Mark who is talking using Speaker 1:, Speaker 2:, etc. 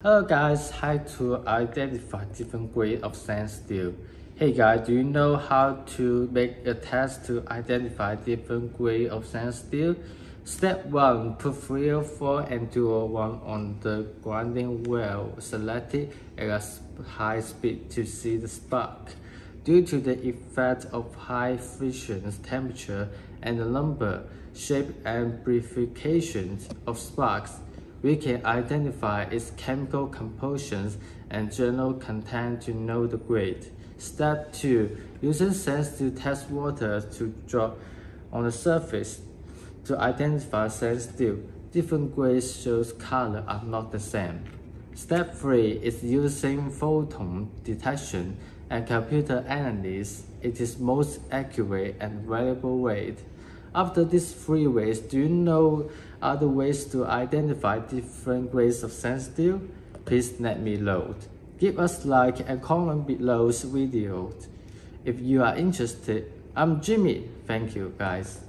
Speaker 1: Hello guys, how to identify different grade of stainless steel. Hey guys, do you know how to make a test to identify different grade of stainless steel? Step 1. Put 304 and 201 on the grinding wheel selected at a high speed to see the spark. Due to the effect of high friction temperature and the number, shape, and amplification of sparks, we can identify its chemical compositions and general content to know the grade. Step 2. Using sensitive test water to drop on the surface to identify steel. Different grades shows color are not the same. Step 3 is using photon detection and computer analysis. It is most accurate and valuable way. After these three ways, do you know other ways to identify different grades of steel? Please let me know. Give us like and comment below this video. If you are interested, I'm Jimmy. Thank you guys.